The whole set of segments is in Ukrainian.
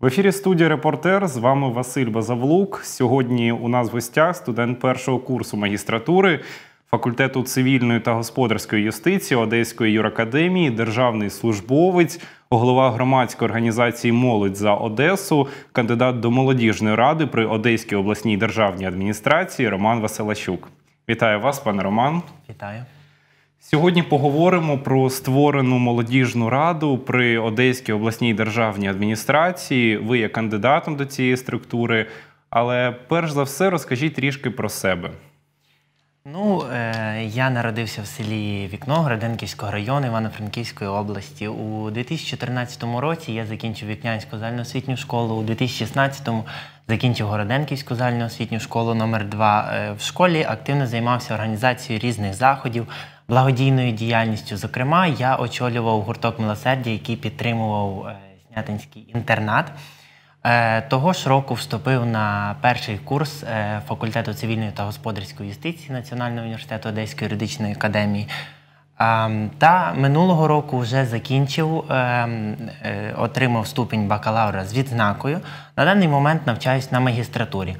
В ефірі студія Репортер з вами Василь Базавлук. Сьогодні у нас в гостях студент першого курсу магістратури факультету цивільної та господарської юстиції Одеської юракадемії, державний службовець, голова громадської організації Молодь за Одесу, кандидат до молодіжної ради при Одеській обласній державній адміністрації Роман Василащук. Вітаю вас, пане Роман. Вітаю. Сьогодні поговоримо про створену молодіжну раду при Одеській обласній державній адміністрації. Ви є кандидатом до цієї структури, але перш за все розкажіть трішки про себе. Ну, е, я народився в селі Вікно Граденківського району Івано-Франківської області. У 2014 році я закінчив Вікнянську загальноосвітню школу, у 2016-му закінчив Городенківську загальноосвітню школу номер 2 е, В школі активно займався організацією різних заходів, благодійною діяльністю. Зокрема, я очолював гурток милосердя, який підтримував е, Снятинський інтернат. Е, того ж року вступив на перший курс е, факультету цивільної та господарської юстиції Національного університету Одеської юридичної академії. Ем, та минулого року вже закінчив, ем, отримав ступінь бакалавра з відзнакою. На даний момент навчаюсь на магістратурі.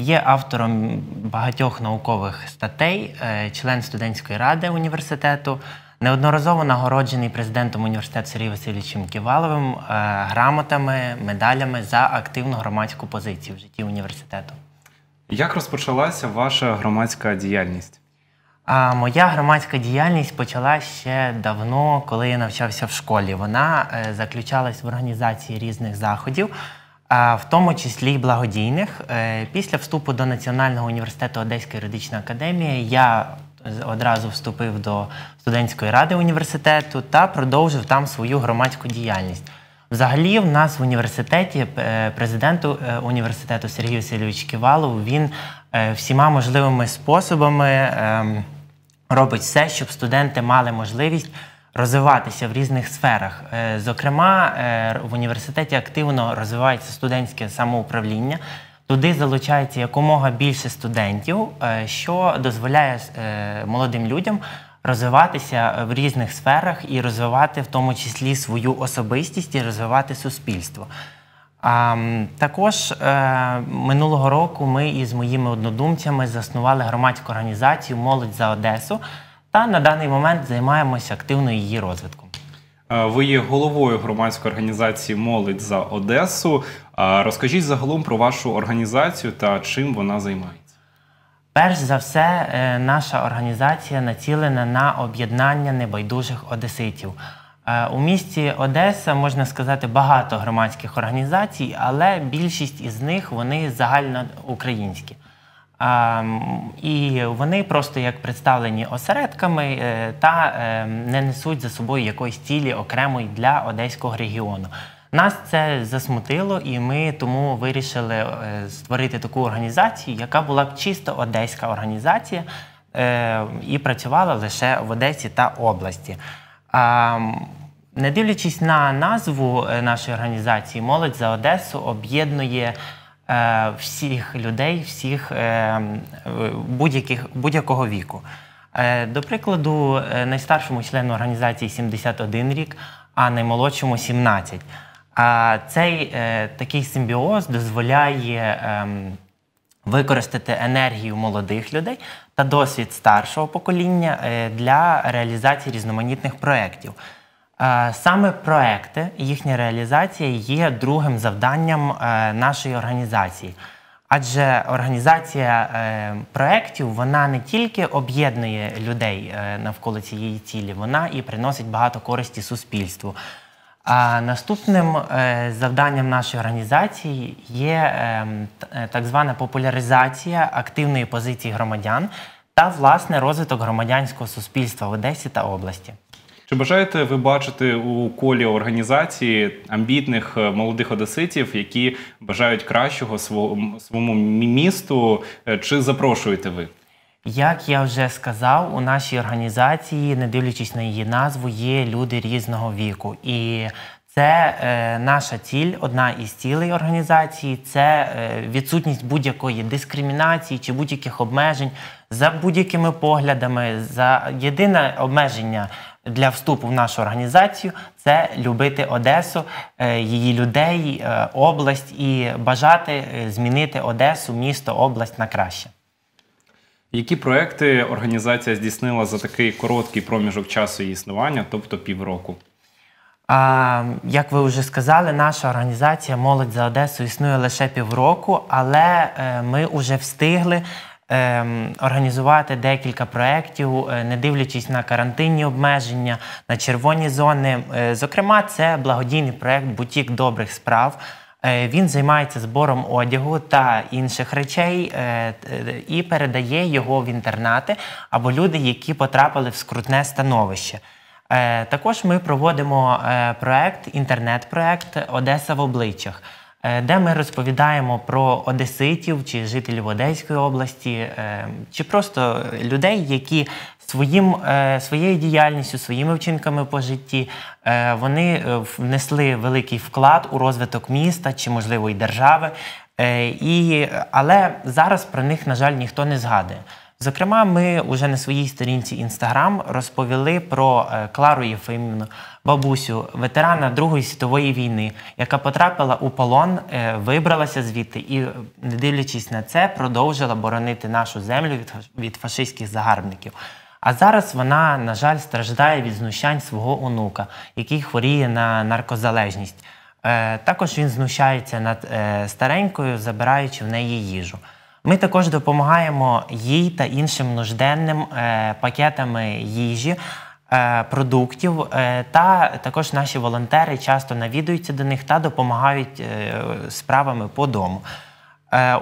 Є автором багатьох наукових статей, член студентської ради університету. Неодноразово нагороджений президентом університету Сергієм Васильовичем Ківаловим е, грамотами, медалями за активну громадську позицію в житті університету. Як розпочалася ваша громадська діяльність? А моя громадська діяльність почалася ще давно, коли я навчався в школі. Вона е, заключалась в організації різних заходів, в тому числі благодійних. Е, після вступу до Національного університету Одеська юридична академія я одразу вступив до студентської ради університету та продовжив там свою громадську діяльність. Взагалі, в нас в університеті е, президенту е, університету Сергій Васильович Ківалов він всіма можливими способами ем, робить все, щоб студенти мали можливість розвиватися в різних сферах. Зокрема, в університеті активно розвивається студентське самоуправління. Туди залучається якомога більше студентів, е, що дозволяє е, молодим людям розвиватися в різних сферах і розвивати в тому числі свою особистість і розвивати суспільство. Також е, минулого року ми із моїми однодумцями заснували громадську організацію Молодь за Одесу та на даний момент займаємося активно її розвитком. Ви є головою громадської організації Молодь за Одесу. Розкажіть загалом про вашу організацію та чим вона займається. Перш за все, е, наша організація націлена на об'єднання небайдужих одеситів. Е, у місті Одеса можна сказати багато громадських організацій, але більшість із них вони загальноукраїнські. І вони просто як представлені осередками е, та не несуть за собою якоїсь цілі окремої для одеського регіону. Нас це засмутило, і ми тому вирішили е, створити таку організацію, яка була б чисто одеська організація е, і працювала лише в Одесі та області. Не дивлячись на назву нашої організації, молодь за Одесу об'єднує всіх людей, всіх будь-яких будь-якого віку. До прикладу, найстаршому члену організації 71 рік, а наймолодшому 17. А цей е, такий симбіоз дозволяє е, використати енергію молодих людей та досвід старшого покоління е, для реалізації різноманітних проєктів. Е, саме проекти, їхня реалізація є другим завданням е, нашої організації. Адже організація е, проєктів вона не тільки об'єднує людей навколо цієї цілі, вона і приносить багато користі суспільству. А наступним завданням нашої організації є так звана популяризація активної позиції громадян та власне розвиток громадянського суспільства в Одесі та області. Чи бажаєте ви бачити у колі організації амбітних е, молодих одеситів, які бажають кращого своєму місту? Чи запрошуєте ви? Як я вже сказав, у нашій організації, не дивлячись на її назву, є люди різного віку. І це е, наша ціль, одна із цілей організації це е, відсутність будь-якої дискримінації чи будь-яких обмежень за будь-якими поглядами. За єдине обмеження для вступу в нашу організацію це любити Одесу, е, її людей, е, область і бажати е, змінити Одесу, місто, область на краще. Які проекти організація здійснила за такий короткий проміжок часу її існування, тобто півроку? А, Як ви вже сказали, наша організація Молодь за Одесу існує лише півроку, але ми вже встигли організувати декілька проєктів, е, не дивлячись на карантинні обмеження, на червоні зони. Е, зокрема, це благодійний проєкт Бутік добрих справ. Е, Він займається збором одягу та інших речей і передає його в інтернати або люди, які потрапили в скрутне становище. Також ми проводимо проект, інтернет-проект Одеса в обличчях, де ми розповідаємо про одеситів чи жителів Одеської області, е, чи просто людей, які своїм, е, своєю діяльністю, своїми вчинками по житті е, вони е, внесли великий вклад у розвиток міста чи, можливо, і держави. Е, І, але зараз про них, на жаль, ніхто не згадує. Зокрема, ми вже на своїй сторінці Інстаграм розповіли про е, Клару Єфимівну, бабусю, ветерана Другої світової війни, яка потрапила у полон, е, вибралася звідти і, е, не дивлячись на це, продовжила боронити нашу землю від, фашистських загарбників. А зараз вона, на жаль, страждає від знущань свого онука, який хворіє на наркозалежність. Також він знущається над старенькою, забираючи в неї їжу. Ми також допомагаємо їй та іншим нужденним е, пакетами їжі, е, продуктів. е, Та також наші волонтери часто навідуються до них та допомагають справами по дому.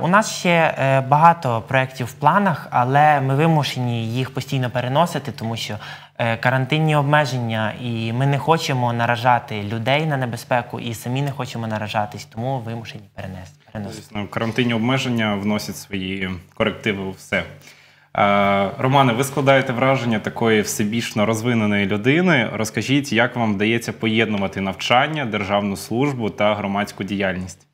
У нас ще багато проєктів в планах, але ми вимушені їх постійно переносити, тому що карантинні обмеження, і ми не хочемо наражати людей на небезпеку, і самі не хочемо наражатись, тому вимушені перенести. Звісно, карантинні обмеження вносять свої корективи у все. Е, Романе, ви складаєте враження такої всебічно розвиненої людини. Розкажіть, як вам вдається поєднувати навчання, державну службу та громадську діяльність?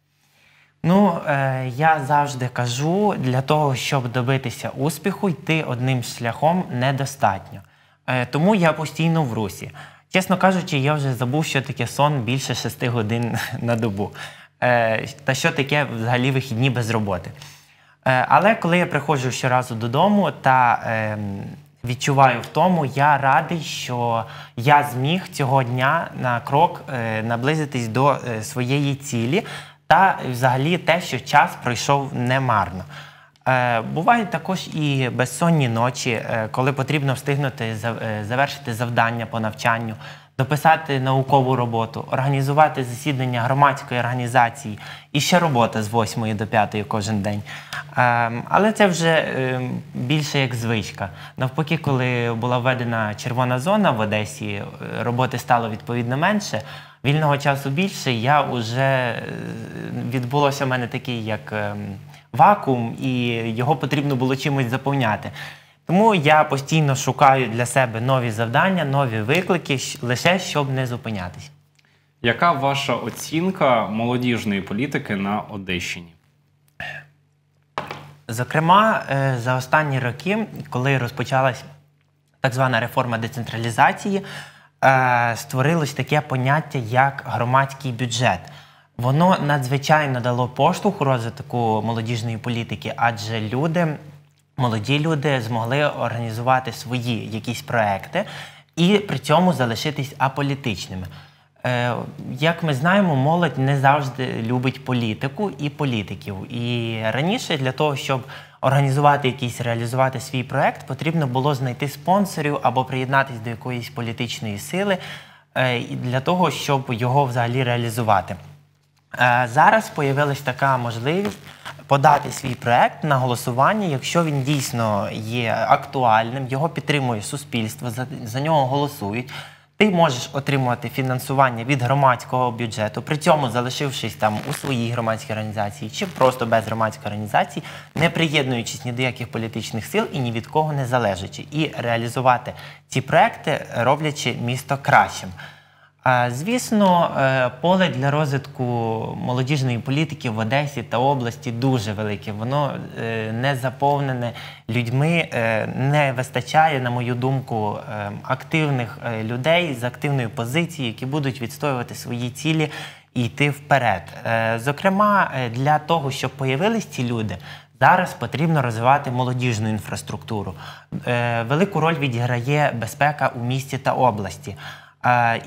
Ну, е, я завжди кажу, для того, щоб добитися успіху, йти одним шляхом недостатньо. Е, тому я постійно в русі. Чесно кажучи, я вже забув, що таке сон більше 6 годин на добу. Е, та що таке взагалі вихідні без роботи. Е, але коли я приходжу щоразу додому та ем, відчуваю в тому, я радий, що я зміг цього дня на крок наблизитись до своєї цілі, та взагалі те, що час пройшов немарно. Е, Бувають також і безсонні ночі, е, коли потрібно встигнути е, завершити завдання по навчанню, дописати наукову роботу, організувати засідання громадської організації і ще робота з 8 до 5 кожен день. Ем, Але це вже ем, більше як звичка. Навпаки, коли була введена червона зона в Одесі, роботи стало відповідно менше. Вільного часу більше, я вже відбулося в мене такий як ем, вакуум, і його потрібно було чимось заповняти. Тому я постійно шукаю для себе нові завдання, нові виклики, лише щоб не зупинятись. Яка ваша оцінка молодіжної політики на Одещині? Зокрема, е, за останні роки, коли розпочалась так звана реформа децентралізації, е, створилось таке поняття як громадський бюджет. Воно надзвичайно дало поштовх розвитку молодіжної політики, адже люди, молоді люди змогли організувати свої якісь проекти і при цьому залишитись аполітичними. Е, Як ми знаємо, молодь не завжди любить політику і політиків. І раніше для того, щоб організувати якийсь реалізувати свій проект, потрібно було знайти спонсорів або приєднатися до якоїсь політичної сили е, для того, щоб його взагалі реалізувати. Е, Зараз появилась така можливість подати свій проект на голосування, якщо він дійсно є актуальним, його підтримує суспільство, за, за нього голосують. Ти можеш отримувати фінансування від громадського бюджету, при цьому залишившись там у своїй громадській організації чи просто без громадської організації, не приєднуючись ні до яких політичних сил і ні від кого не залежачи, і реалізувати ці проекти, роблячи місто кращим. Звісно, е, поле для розвитку молодіжної політики в Одесі та області дуже велике. Воно е, не заповнене людьми, е, не вистачає, на мою думку, активних людей з активною позицією, які будуть відстоювати свої цілі і йти вперед. Зокрема, для того, щоб появились ці люди. Зараз потрібно розвивати молодіжну інфраструктуру. Велику роль відіграє безпека у місті та області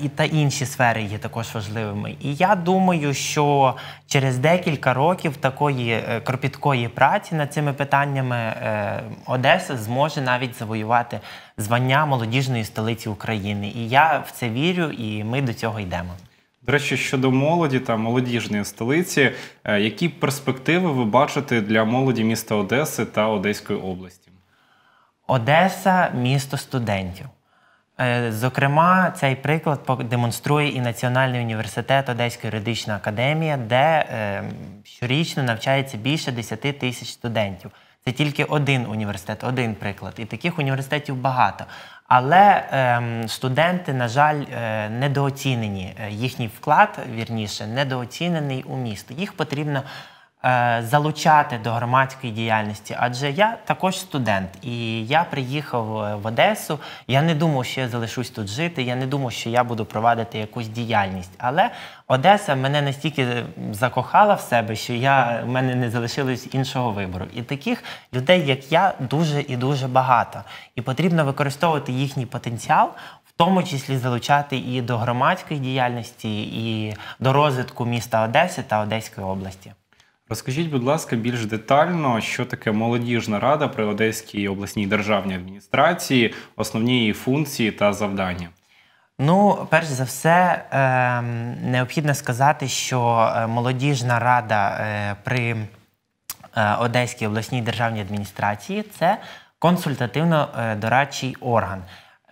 і та інші сфери є також важливими. І я думаю, що через декілька років такої е, кропіткої праці над цими питаннями е, Одеса зможе навіть завоювати звання молодіжної столиці України. І я в це вірю, і ми до цього йдемо. До речі, щодо молоді та молодіжної столиці, е, які перспективи ви бачите для молоді міста Одеси та Одеської області? Одеса місто студентів. Е, зокрема, цей приклад демонструє і Національний університет Одеська юридична академія, де е, щорічно навчається більше 10 тисяч студентів. Це тільки один університет, один приклад. І таких університетів багато. Але ем, студенти, на жаль, е, недооцінені. Їхній вклад, вірніше, недооцінений у місто. Їх потрібно. Е, залучати до громадської діяльності, адже я також студент, і я приїхав е, в Одесу. Я не думав, що я залишусь тут жити. Я не думав, що я буду провадити якусь діяльність. Але Одеса мене настільки закохала в себе, що я в мене не залишилось іншого вибору. І таких людей, як я, дуже і дуже багато. І потрібно використовувати їхній потенціал. В тому числі залучати і до громадської діяльності, і до розвитку міста Одеси та Одеської області. Розкажіть, будь ласка, більш детально, що таке молодіжна рада при Одеській обласній державній адміністрації, основні її функції та завдання. Ну, перш за все, е, необхідно сказати, що е, молодіжна рада е, при е, Одеській обласній державній адміністрації це консультативно-дорадчий орган.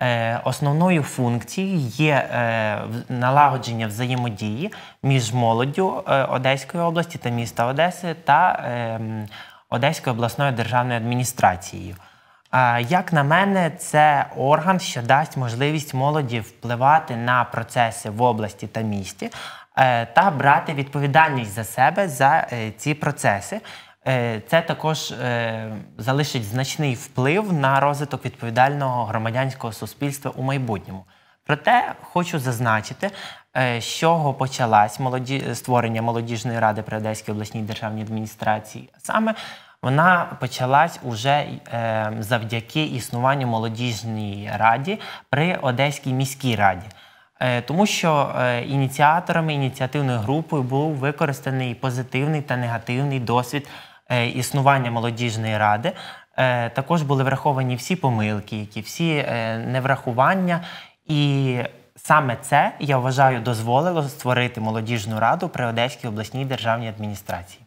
Е, основною функцією є е, налагодження взаємодії між молоддю е, Одеської області та міста Одеси та Одеською обласною державною адміністрацією. Як на мене, це орган, що дасть можливість молоді впливати на процеси в області та місті та брати відповідальність за себе за ці процеси. Е, це також е, залишить значний вплив на розвиток відповідального громадянського суспільства у майбутньому. Проте хочу зазначити, е, з чого почалась молоді... створення молодіжної ради при Одеській обласній державній адміністрації. Саме вона почалась уже завдяки існуванню молодіжній раді при Одеській міській раді. Тому що ініціаторами ініціативною групою був використаний позитивний та негативний досвід існування молодіжної ради. Е, також були враховані всі помилки, які всі е, неврахування. І саме це я вважаю дозволило створити молодіжну раду при Одеській обласній державній адміністрації.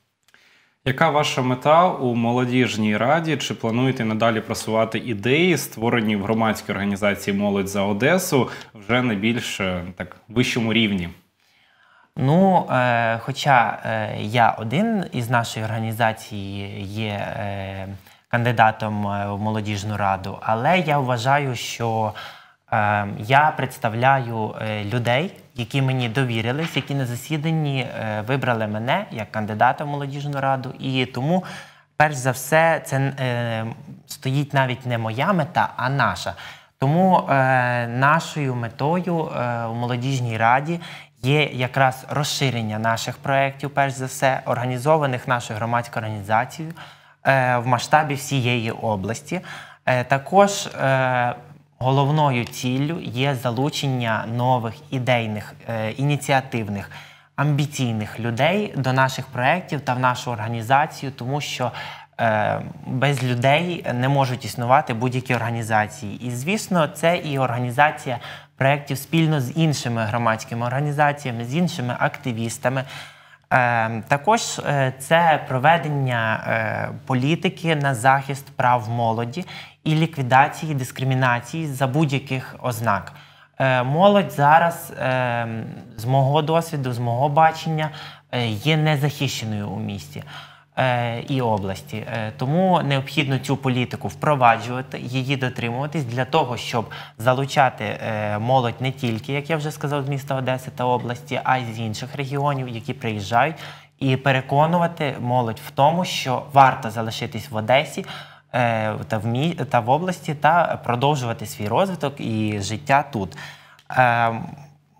Яка ваша мета у молодіжній раді? Чи плануєте надалі просувати ідеї, створені в громадській організації Молодь за Одесу вже на більш так вищому рівні? Ну, е, хоча е, я один із нашої організації є е, кандидатом е, в молодіжну раду, але я вважаю, що е, я представляю е, людей, які мені довірились, які на засіданні е, вибрали мене як кандидата в молодіжну раду. І тому, перш за все, це е, стоїть навіть не моя мета, а наша. Тому е, нашою метою е, у молодіжній раді є якраз розширення наших проєктів, перш за все, організованих нашою громадською організацією е, в масштабі всієї області. Е, також е, головною ціллю є залучення нових ідейних, ініціативних. Амбіційних людей до наших проєктів та в нашу організацію, тому що без людей не можуть існувати будь-які організації. І звісно, це і організація проєктів спільно з іншими громадськими організаціями, з іншими активістами. Е, також е, це проведення е, політики на захист прав молоді і ліквідації дискримінації за будь-яких ознак. Молодь зараз, з мого досвіду, з мого бачення, є незахищеною у місті. Е, і області. Е, Тому необхідно цю політику впроваджувати, її дотримуватись для того, щоб залучати е, молодь не тільки, як я вже сказав, з міста Одеси та області, а й з інших регіонів, які приїжджають, і переконувати молодь в тому, що варто залишитись в Одесі. Та в мі та в області та продовжувати свій розвиток і життя тут. Е,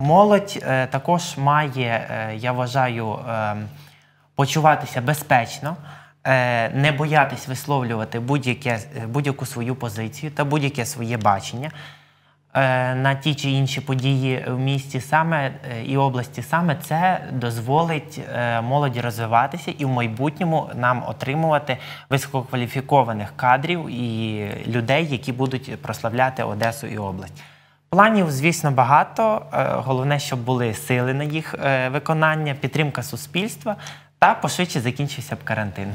Молодь також має, я вважаю, е, почуватися безпечно, е, не боятись висловлювати е, будь-яку свою позицію та будь-яке своє бачення е, на ті чи інші події в місті саме і області. Саме це дозволить молоді розвиватися і в майбутньому нам отримувати висококваліфікованих кадрів і людей, які будуть прославляти Одесу і область. Планів, звісно, багато. Головне, щоб були сили на їх виконання, підтримка суспільства та пошвидше закінчився б карантин.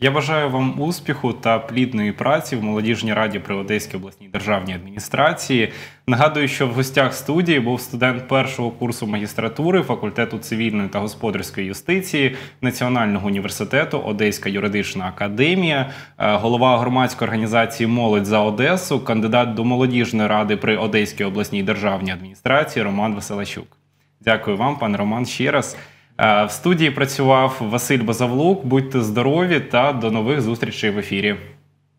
Я бажаю вам успіху та плідної праці в молодіжній раді при Одеській обласній державній адміністрації. Нагадую, що в гостях студії був студент першого курсу магістратури факультету цивільної та господарської юстиції Національного університету Одеська юридична академія, е, голова громадської організації Молодь за Одесу, кандидат до молодіжної ради при Одеській обласній державній адміністрації Роман Веселачук. Дякую вам, пане Роман, ще раз. Е, В студії працював Василь Базавлук. Будьте здорові та до нових зустрічей в ефірі.